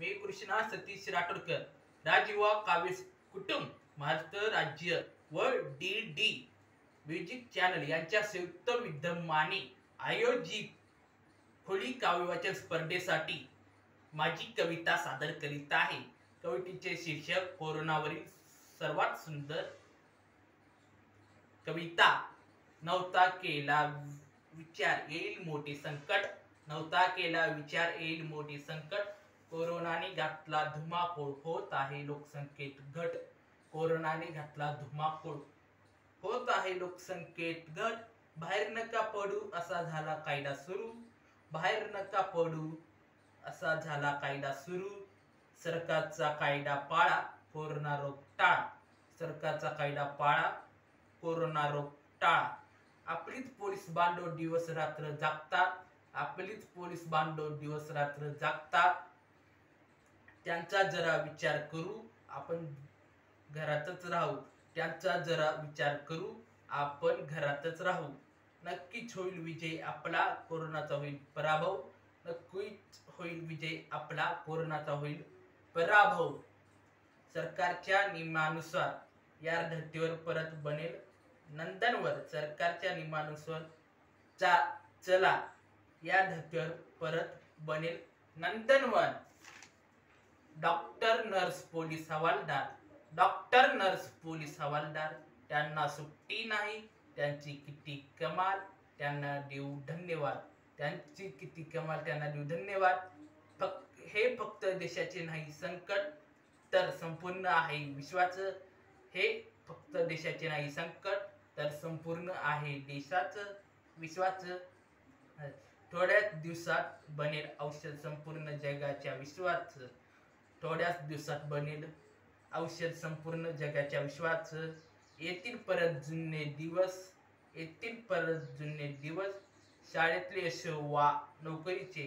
मी कृष्णा सतीश राठोडकर. राजयुवा काव्य कुटुंब महाराष्ट्र राज्य व डी डी म्युझिक चॅनल यांच्या संयुक्त विद्यमाने आयोजित खोली काव्यवाचन स्पर्धेसाठी माझी कविता सादर करीत आहे. कवितेचे शीर्षक कोरोनावरील सर्वात सुंदर कविता. नव्हता केला विचार येईल मोठे संकट. नव्हता केला विचार येईल मोठे संकट. कोरोनाने घातला धुमाकूळ. होत आहे लोकसंख्येत घट. कोरोनाने घातला धुमाकूळ. होत आहे लोकसंख्येत घट. बाहेर नका पडू असा झाला कायदा सुरू. बाहेर नका पडू असा झाला कायदा सुरू. सरकारचा कायदा पाळा कोरोना रोग टाळा. सरकारचा कायदा पाळा कोरोना रोग टाळा. आपलीच पोलीस बांधव दिवस रात्र जागतात. आपलीच पोलीस बांधव दिवस रात्र जागतात. त्यांचा जरा विचार करू. आपण घरातच राहू. त्यांचा जरा विचार करू. आपण घरातच राहू. नक्कीच होईल विजय आपला कोरोनाचा होईल पराभव. नक्कीच होईल विजय आपला कोरोनाचा होईल पराभव. सरकारच्या नियमानुसार या धर्तीवर परत बनेल. नंदनवर सरकारच्या नियमानुसार चा चला. या धर्तीवर परत बनेल नंदनवन. डॉक्टर नर्स पोलीस हवालदार डॉक्टर नर्स पोलीस हवालदार त्यांना सुट्टी नाही त्यांची किती कमाल त्यांना देऊ धन्यवाद. त्यांची किती कमाल त्यांना देऊ धन्यवाद. फक्त हे फक्त देशाचे नाही संकट तर संपूर्ण आहे विश्वाचं. हे फक्त देशाचे नाही संकट तर संपूर्ण आहे देशाचं विश्वाचं. थोड्याच दिवसात बनेल औषध संपूर्ण जगाच्या विश्वाचं. थोड्याच दिवसात बनेल. औषध संपूर्ण जगाच्या विश्वाचं येतील परत जुने दिवस येतील परत जुने दिवस. शाळेतले असो वा नोकरीचे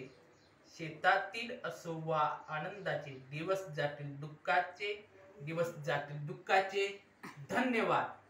शेतातील असो वा आनंदाचे दिवस जातील दुःखाचे दिवस जातील दुःखाचे. धन्यवाद.